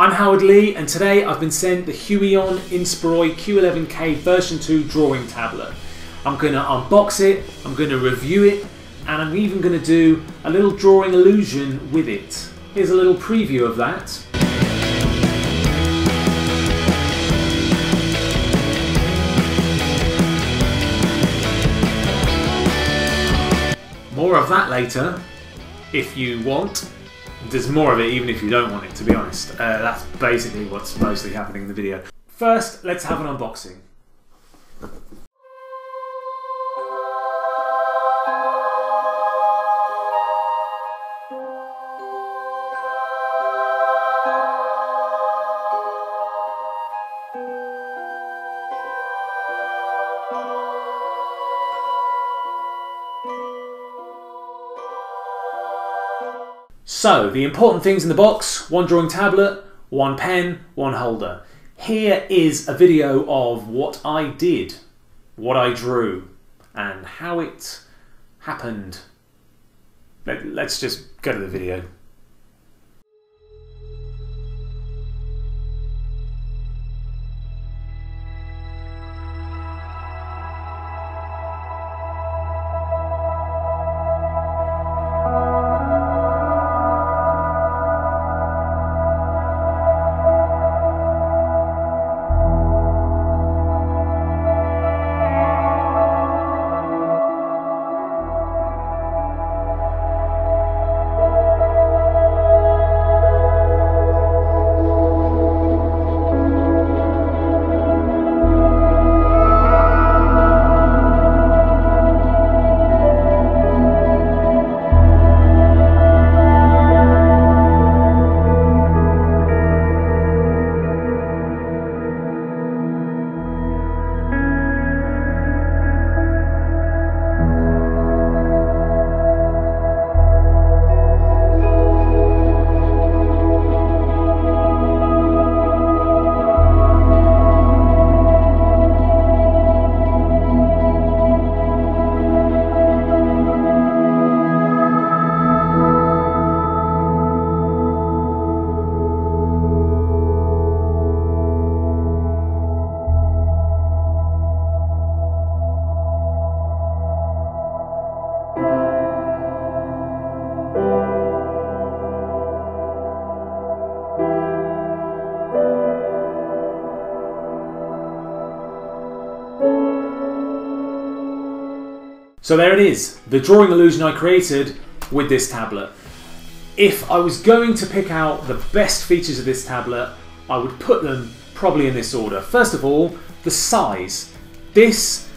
I'm Howard Lee and today I've been sent the Huion Inspiroy Q11K version 2 drawing tablet. I'm going to unbox it, I'm going to review it and I'm even going to do a little drawing illusion with it. Here's a little preview of that. More of that later, if you want. There's more of it even if you don't want it, to be honest. Uh, that's basically what's mostly happening in the video. First, let's have an unboxing. So, the important things in the box one drawing tablet, one pen, one holder. Here is a video of what I did, what I drew, and how it happened. Let, us just go to the video. So there it is, the drawing illusion I created with this tablet. If I was going to pick out the best features of this tablet, I would put them probably in this order. First of all, the size. This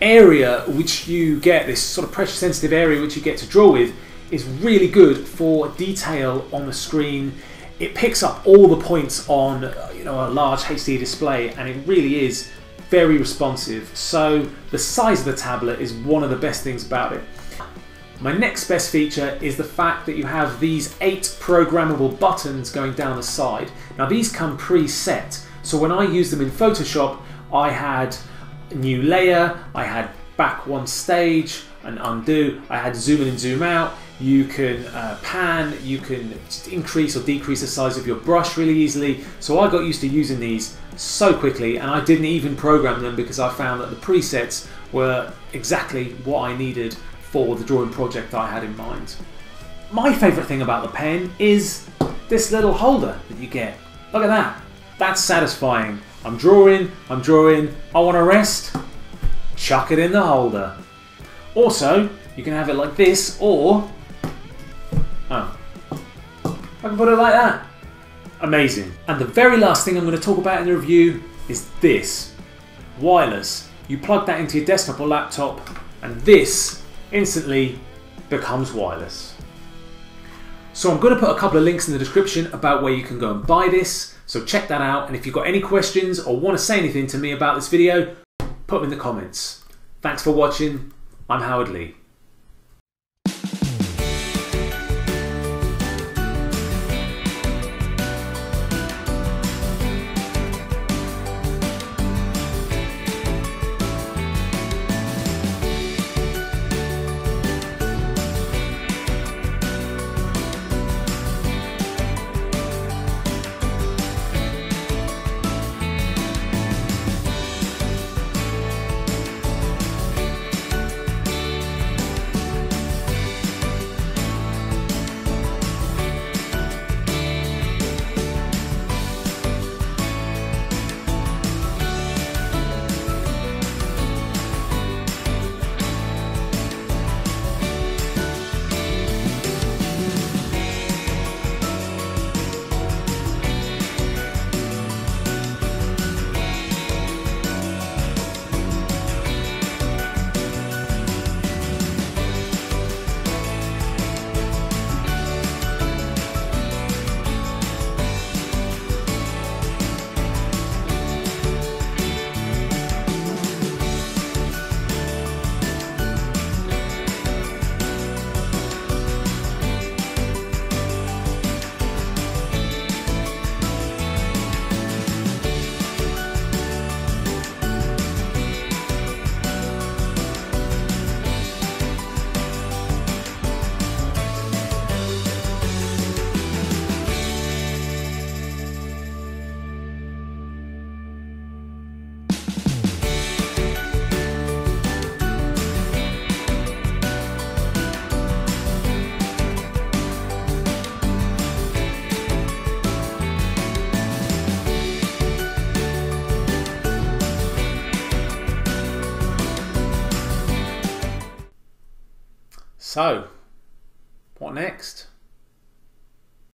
area which you get, this sort of pressure sensitive area which you get to draw with, is really good for detail on the screen. It picks up all the points on you know a large HD display and it really is very responsive. So the size of the tablet is one of the best things about it. My next best feature is the fact that you have these eight programmable buttons going down the side. Now these come preset, so when I use them in Photoshop, I had new layer, I had back one stage, and undo, I had zoom in and zoom out, you can uh, pan, you can increase or decrease the size of your brush really easily. So I got used to using these so quickly and I didn't even program them because I found that the presets were exactly what I needed for the drawing project I had in mind. My favourite thing about the pen is this little holder that you get. Look at that. That's satisfying. I'm drawing, I'm drawing, I want to rest, chuck it in the holder. Also, you can have it like this or Oh. I can put it like that. Amazing. And the very last thing I'm going to talk about in the review is this. Wireless. You plug that into your desktop or laptop and this instantly becomes wireless. So I'm going to put a couple of links in the description about where you can go and buy this. So check that out. And if you've got any questions or want to say anything to me about this video, put them in the comments. Thanks for watching. I'm Howard Lee. So, what next?